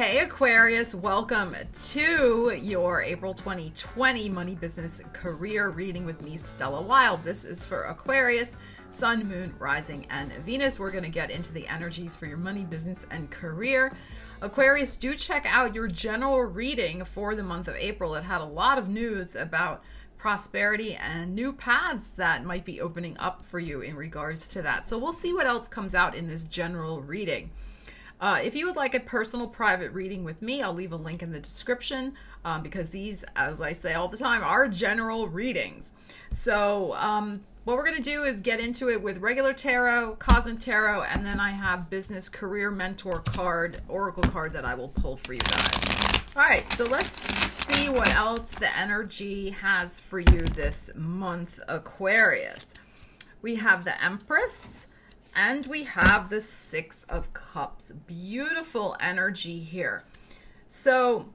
Hey Aquarius, welcome to your April 2020 Money Business Career reading with me, Stella Wilde. This is for Aquarius, Sun, Moon, Rising, and Venus. We're going to get into the energies for your money, business, and career. Aquarius, do check out your general reading for the month of April. It had a lot of news about prosperity and new paths that might be opening up for you in regards to that. So we'll see what else comes out in this general reading. Uh, if you would like a personal private reading with me, I'll leave a link in the description um, because these, as I say all the time, are general readings. So, um, what we're going to do is get into it with regular tarot, cosmic tarot, and then I have business career mentor card, oracle card that I will pull for you guys. All right, so let's see what else the energy has for you this month, Aquarius. We have the Empress and we have the Six of Cups. Beautiful energy here. So,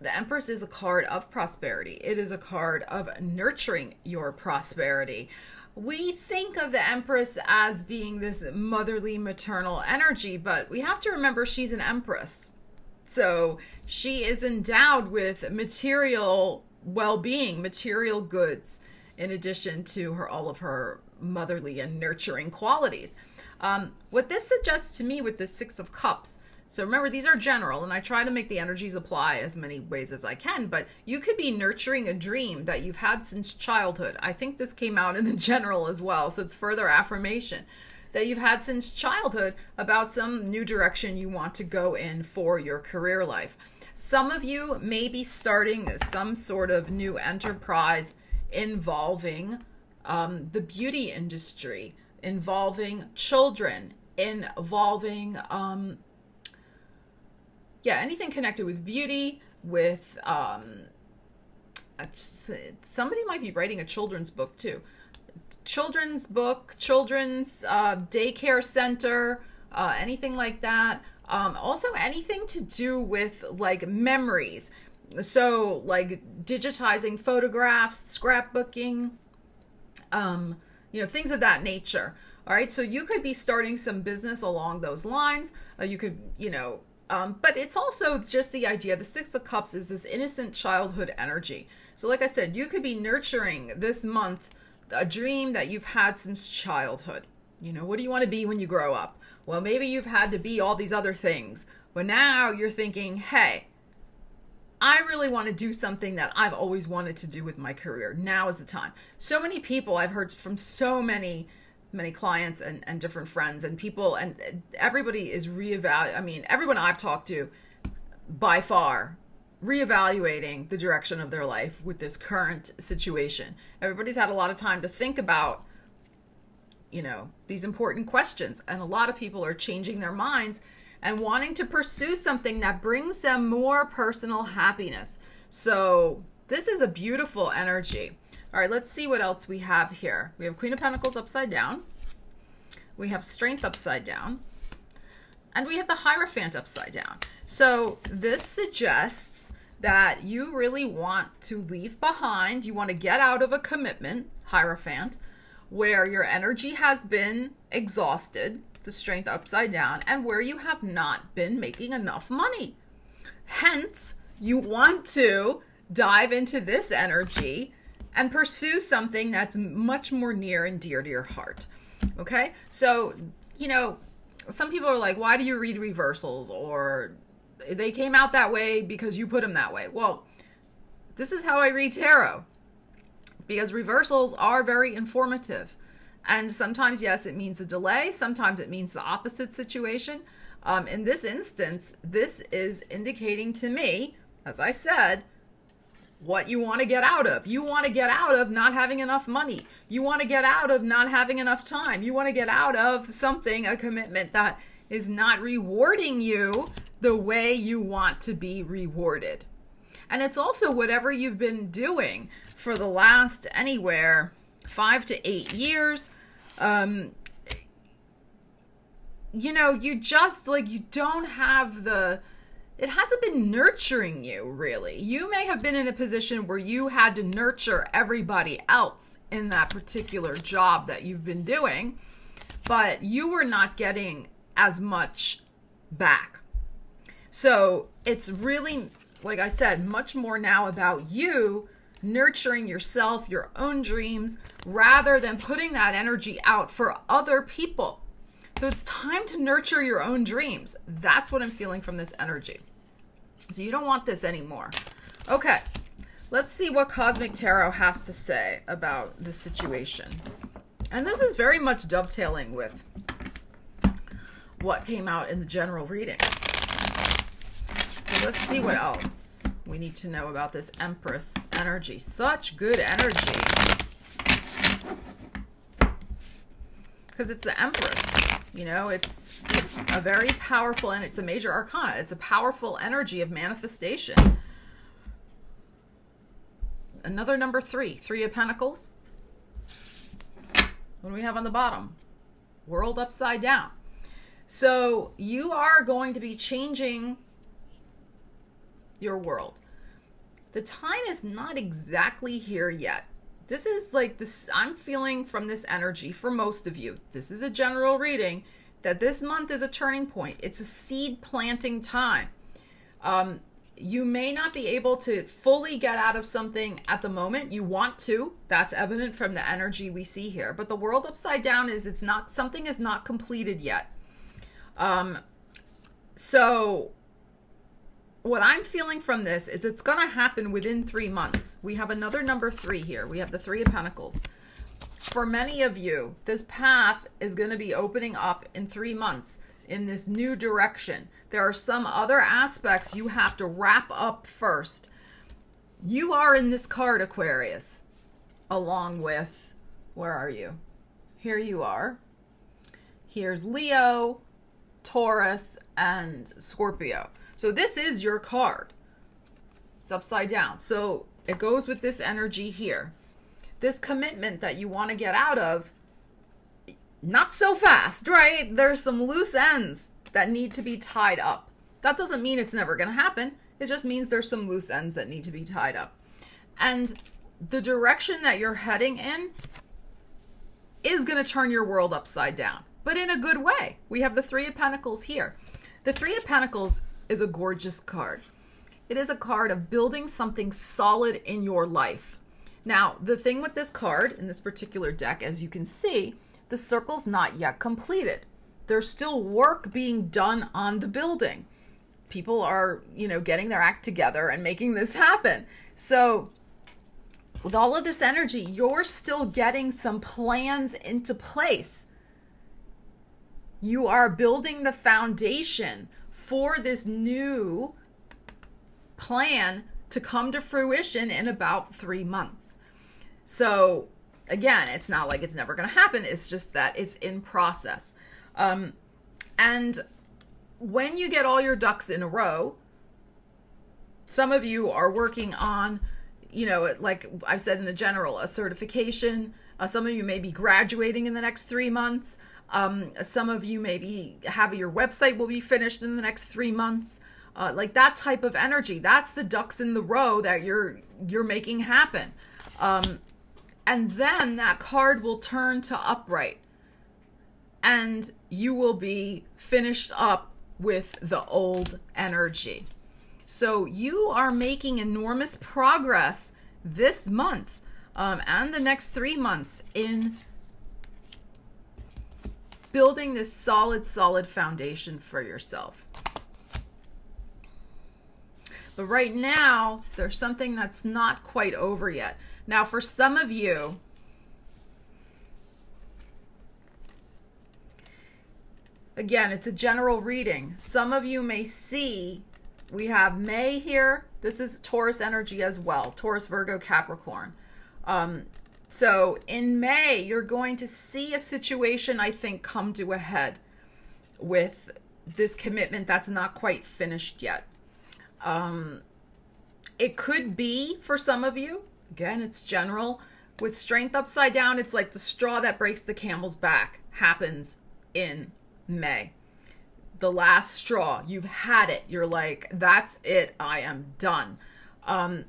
the Empress is a card of prosperity, it is a card of nurturing your prosperity. We think of the Empress as being this motherly, maternal energy, but we have to remember she's an Empress. So, she is endowed with material well being, material goods, in addition to her all of her motherly and nurturing qualities. Um, what this suggests to me with the Six of Cups. So remember, these are general, and I try to make the energies apply as many ways as I can. But you could be nurturing a dream that you've had since childhood. I think this came out in the general as well, so it's further affirmation that you've had since childhood about some new direction you want to go in for your career life. Some of you may be starting some sort of new enterprise involving um, the beauty industry, involving children, involving, um, yeah, anything connected with beauty, with, um, somebody might be writing a children's book too. Children's book, children's uh, daycare center, uh, anything like that. Um, also, anything to do with like memories. So, like digitizing photographs, scrapbooking, um, you know, things of that nature. All right, so you could be starting some business along those lines. Uh, you could, you know, um, but it's also just the idea. The Six of Cups is this innocent childhood energy. So, like I said, you could be nurturing this month a dream that you've had since childhood. You know, what do you want to be when you grow up? Well, maybe you've had to be all these other things, but now you're thinking, hey, I really want to do something that I've always wanted to do with my career. Now is the time. So many people I've heard from so many many clients and, and different friends and people and everybody is reevaluating. I mean, everyone I've talked to by far reevaluating the direction of their life with this current situation. Everybody's had a lot of time to think about you know, these important questions and a lot of people are changing their minds and wanting to pursue something that brings them more personal happiness. So, this is a beautiful energy. All right, let's see what else we have here. We have Queen of Pentacles upside down. We have Strength upside down. And we have the Hierophant upside down. So, this suggests that you really want to leave behind, you want to get out of a commitment, Hierophant, where your energy has been exhausted the strength upside down and where you have not been making enough money. Hence, you want to dive into this energy and pursue something that's much more near and dear to your heart. Okay? So, you know, some people are like, why do you read reversals? Or they came out that way because you put them that way. Well, this is how I read tarot because reversals are very informative. And sometimes, yes, it means a delay. Sometimes it means the opposite situation. Um, in this instance, this is indicating to me, as I said, what you want to get out of. You want to get out of not having enough money. You want to get out of not having enough time. You want to get out of something, a commitment that is not rewarding you the way you want to be rewarded. And it's also whatever you've been doing for the last anywhere five to eight years. Um, you know, you just like, you don't have the, it hasn't been nurturing you really. You may have been in a position where you had to nurture everybody else in that particular job that you've been doing, but you were not getting as much back. So it's really, like I said, much more now about you nurturing yourself, your own dreams, rather than putting that energy out for other people. So it's time to nurture your own dreams. That's what I'm feeling from this energy. So you don't want this anymore. Okay, let's see what Cosmic Tarot has to say about the situation. And this is very much dovetailing with what came out in the general reading. So let's see what else we need to know about this Empress energy. Such good energy. Because it's the Empress. You know, it's it's a very powerful and it's a major arcana. It's a powerful energy of manifestation. Another number three, three of pentacles. What do we have on the bottom? World upside down. So you are going to be changing your world. The time is not exactly here yet. This is like this, I'm feeling from this energy for most of you. This is a general reading that this month is a turning point. It's a seed planting time. Um, you may not be able to fully get out of something at the moment. You want to. That's evident from the energy we see here. But the world upside down is it's not something is not completed yet. Um so what I'm feeling from this is it's going to happen within 3 months. We have another number 3 here. We have the 3 of pentacles. For many of you, this path is going to be opening up in 3 months in this new direction. There are some other aspects you have to wrap up first. You are in this card, Aquarius, along with, where are you? Here you are. Here's Leo, Taurus, and Scorpio. So this is your card. It's upside down. So it goes with this energy here. This commitment that you want to get out of not so fast, right? There's some loose ends that need to be tied up. That doesn't mean it's never going to happen. It just means there's some loose ends that need to be tied up. And the direction that you're heading in is going to turn your world upside down, but in a good way. We have the Three of Pentacles here. The Three of Pentacles is a gorgeous card. It is a card of building something solid in your life. Now, the thing with this card in this particular deck, as you can see, the circle's not yet completed. There's still work being done on the building. People are, you know, getting their act together and making this happen. So, with all of this energy, you're still getting some plans into place. You are building the foundation for this new plan to come to fruition in about three months. So, again, it's not like it's never going to happen. It's just that it's in process. Um, and when you get all your ducks in a row, some of you are working on, you know, like I've said in the general, a certification. Uh, some of you may be graduating in the next three months. Um, some of you maybe have your website will be finished in the next three months. Uh, like that type of energy. That's the ducks in the row that you're you're making happen. Um, and then that card will turn to upright and you will be finished up with the old energy. So you are making enormous progress this month um, and the next three months in building this solid, solid foundation for yourself. But right now, there's something that's not quite over yet. Now, for some of you, again, it's a general reading. Some of you may see we have May here. This is Taurus energy as well Taurus, Virgo, Capricorn. Um, so in May, you're going to see a situation, I think, come to a head with this commitment that's not quite finished yet. Um, it could be for some of you Again, it's general. With strength upside down, it's like the straw that breaks the camel's back happens in May. The last straw, you've had it. You're like, that's it. I am done. Um,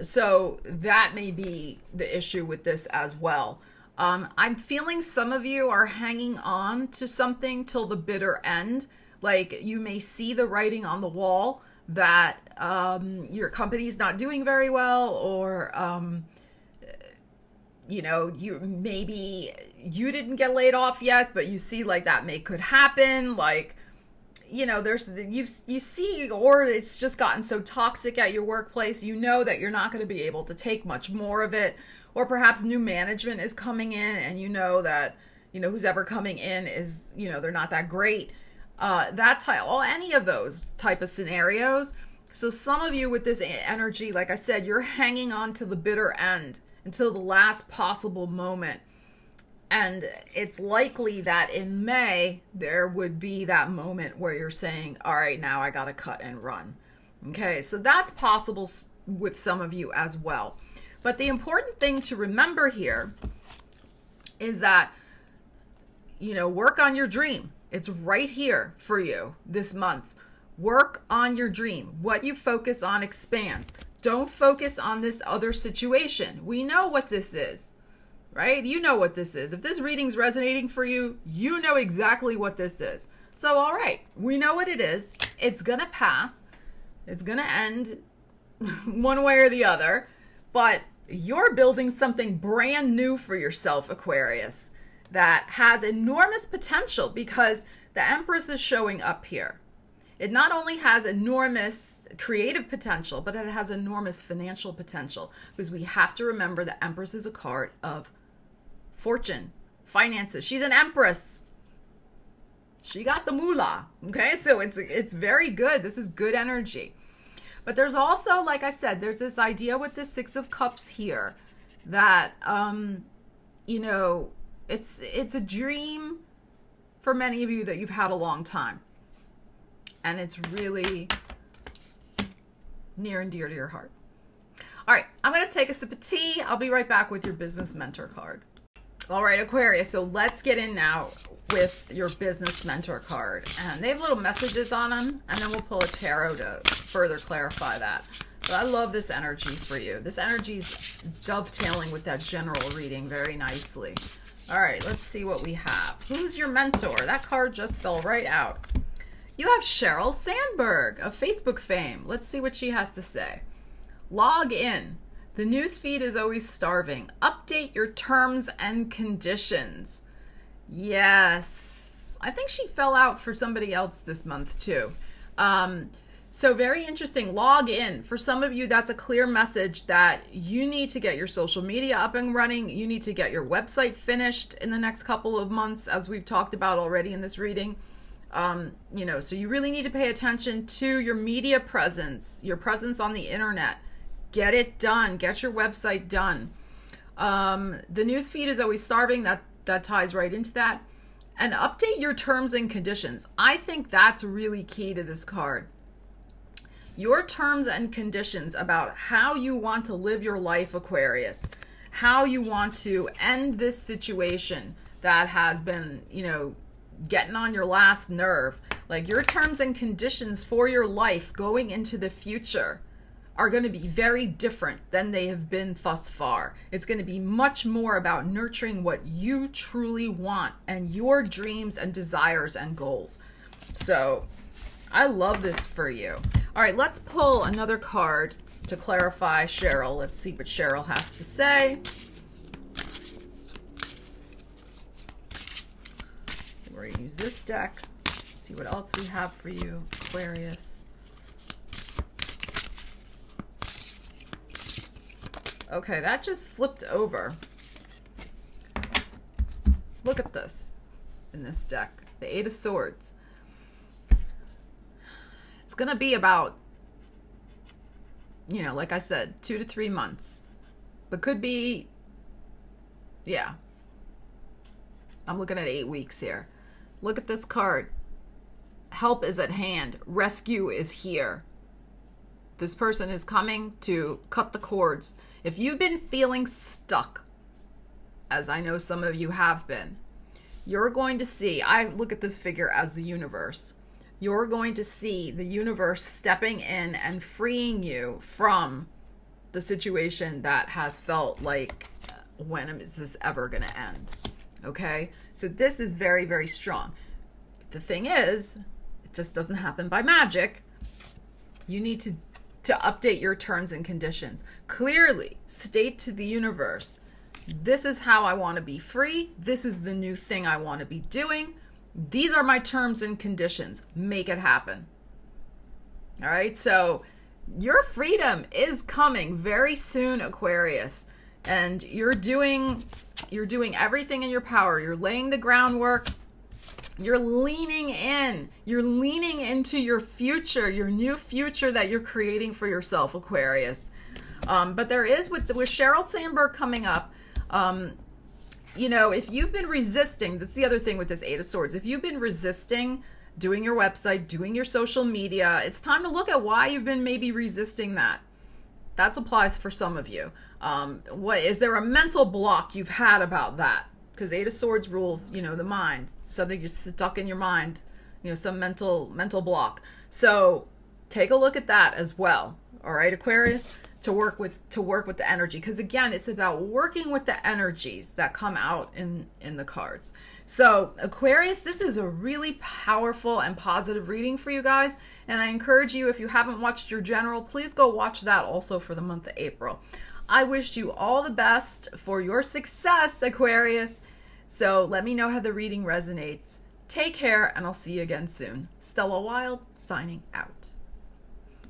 so that may be the issue with this as well. Um, I'm feeling some of you are hanging on to something till the bitter end. Like you may see the writing on the wall that um, your company's not doing very well, or um, you know, you maybe you didn't get laid off yet, but you see like that may could happen. Like you know there's you you see or it's just gotten so toxic at your workplace you know that you're not going to be able to take much more of it. Or perhaps new management is coming in and you know that you know who's ever coming in is you know they're not that great. Uh that type all any of those type of scenarios. So some of you with this energy like i said you're hanging on to the bitter end until the last possible moment and it's likely that in May, there would be that moment where you're saying, all right, now I got to cut and run. Okay, so that's possible with some of you as well. But the important thing to remember here is that, you know, work on your dream. It's right here for you this month. Work on your dream. What you focus on expands. Don't focus on this other situation. We know what this is right? You know what this is. If this reading's resonating for you, you know exactly what this is. So, all right, we know what it is. It's going to pass, it's going to end one way or the other, but you're building something brand new for yourself, Aquarius, that has enormous potential because the Empress is showing up here. It not only has enormous creative potential, but it has enormous financial potential because we have to remember the Empress is a card of fortune, finances. She's an empress. She got the moolah. Okay, so it's it's very good. This is good energy. But there's also, like I said, there's this idea with the six of cups here that um, you know, it's it's a dream for many of you that you've had a long time. And it's really near and dear to your heart. All right, I'm going to take a sip of tea. I'll be right back with your business mentor card. All right, Aquarius. So let's get in now with your business mentor card. And they have little messages on them, and then we'll pull a tarot to further clarify that. But I love this energy for you. This energy is dovetailing with that general reading very nicely. All right, let's see what we have. Who's your mentor? That card just fell right out. You have Sheryl Sandberg of Facebook fame. Let's see what she has to say. Log in. The newsfeed is always starving. Update your terms and conditions. Yes. I think she fell out for somebody else this month too. Um, so, very interesting. Log in. For some of you, that's a clear message that you need to get your social media up and running. You need to get your website finished in the next couple of months, as we've talked about already in this reading. Um, you know, so you really need to pay attention to your media presence, your presence on the internet. Get it done. Get your website done. Um, the news feed is always starving. That that ties right into that. And update your terms and conditions. I think that's really key to this card. Your terms and conditions about how you want to live your life, Aquarius. How you want to end this situation that has been, you know, getting on your last nerve. Like your terms and conditions for your life going into the future are going to be very different than they have been thus far. It's going to be much more about nurturing what you truly want and your dreams and desires and goals. So, I love this for you. All right, let's pull another card to clarify Sheryl. Let's see what Sheryl has to say. So we're going to use this deck. See what else we have for you, Aquarius. Okay, that just flipped over. Look at this in this deck. The Eight of Swords. It's going to be about, you know, like I said, two to three months. But could be, yeah. I'm looking at eight weeks here. Look at this card. Help is at hand. Rescue is here. This person is coming to cut the cords if you've been feeling stuck, as I know some of you have been, you're going to see, I look at this figure as the universe. You're going to see the universe stepping in and freeing you from the situation that has felt like, uh, when is this ever going to end? Okay? So this is very, very strong. The thing is, it just doesn't happen by magic. You need to to update your terms and conditions. Clearly state to the universe, this is how I want to be free. This is the new thing I want to be doing. These are my terms and conditions. Make it happen. All right? So your freedom is coming very soon, Aquarius. And you're doing you're doing everything in your power. You're laying the groundwork you're leaning in. You're leaning into your future, your new future that you're creating for yourself, Aquarius. Um, but there is with with Sheryl Sandberg coming up. Um, you know, if you've been resisting, that's the other thing with this Eight of Swords. If you've been resisting doing your website, doing your social media, it's time to look at why you've been maybe resisting that. That applies for some of you. Um, what is there a mental block you've had about that? Because eight of swords rules you know the mind. Something you're stuck in your mind you know some mental mental block. So take a look at that as well all right aquarius? To work with to work with the energy. Because again it's about working with the energies that come out in in the cards. So aquarius this is a really powerful and positive reading for you guys and i encourage you if you haven't watched your general please go watch that also for the month of april. I wish you all the best for your success, Aquarius. So let me know how the reading resonates. Take care, and I'll see you again soon. Stella Wilde, signing out.